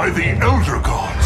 by the Elder God.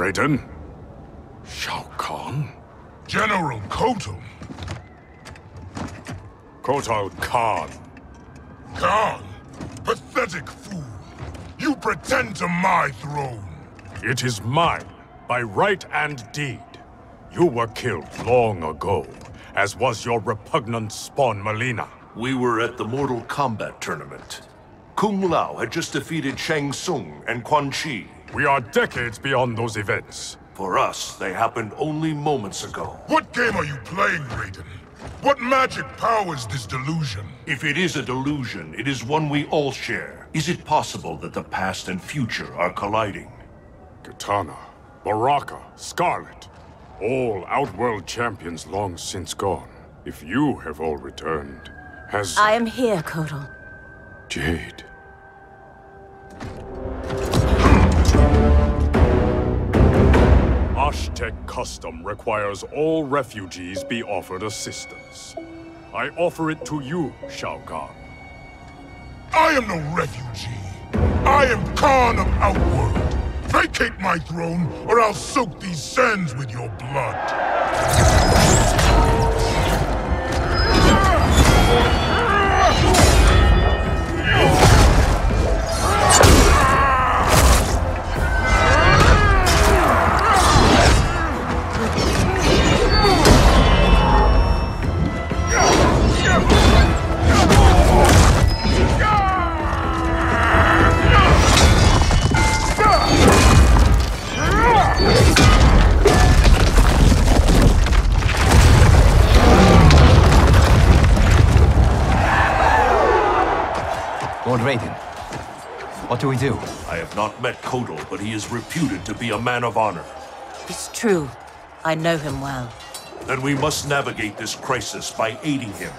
Raiden? Shao Kahn? General Kotal. Kotal Kahn. Kahn? Pathetic fool. You pretend to my throne. It is mine, by right and deed. You were killed long ago, as was your repugnant spawn Mileena. We were at the Mortal Kombat tournament. Kung Lao had just defeated Shang Tsung and Quan Chi. We are decades beyond those events. For us, they happened only moments ago. What game are you playing, Raiden? What magic powers this delusion? If it is a delusion, it is one we all share. Is it possible that the past and future are colliding? Katana, Baraka, Skarlet, all Outworld champions long since gone. If you have all returned, has... I am here, Kotal. Jade. Osh-Tekk custom requires all refugees be offered assistance. I offer it to you, Shao Kahn. I am no refugee. I am Kahn of Outworld. Vacate my throne, or I'll soak these sands with your blood. What do we do? I have not met Kotal, but he is reputed to be a man of honor. It's true. I know him well. Then we must navigate this crisis by aiding him.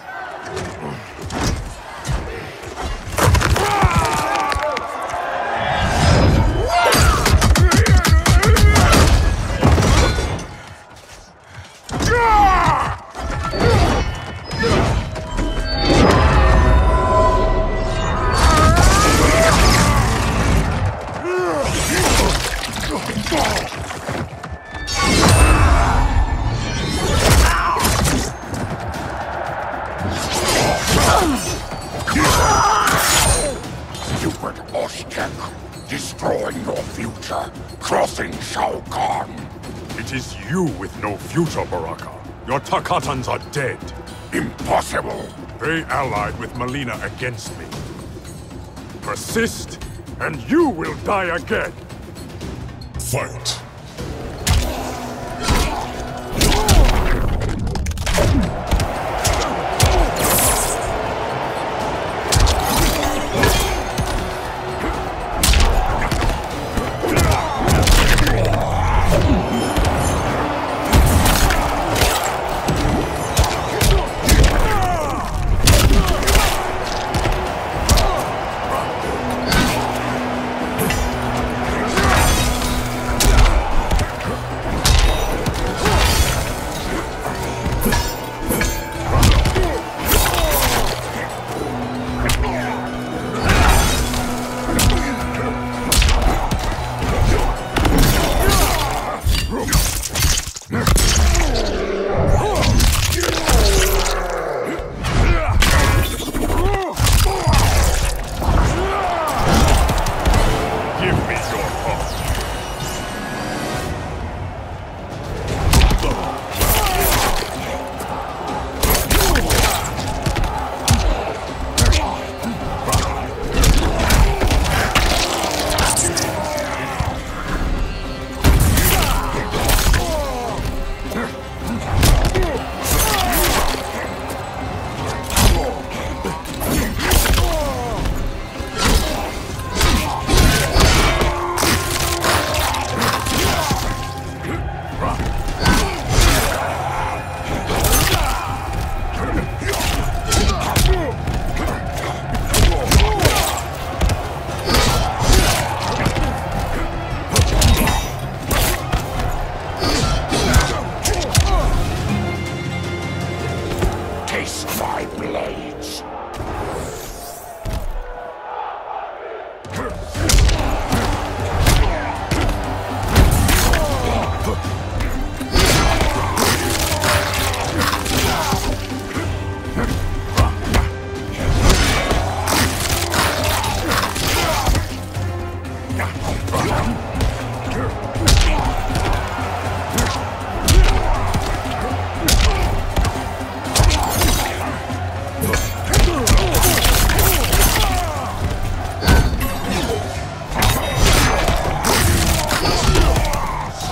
Stupid Osh-Tekk, destroying your future, crossing Shao Kahn. It is you with no future, Baraka. Your Tarkatans are dead. Impossible. They allied with Mileena against me. Persist, and you will die again. Fight.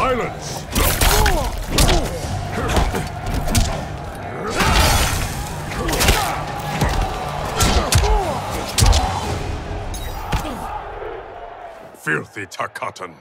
Silence! Filthy Tarkatan!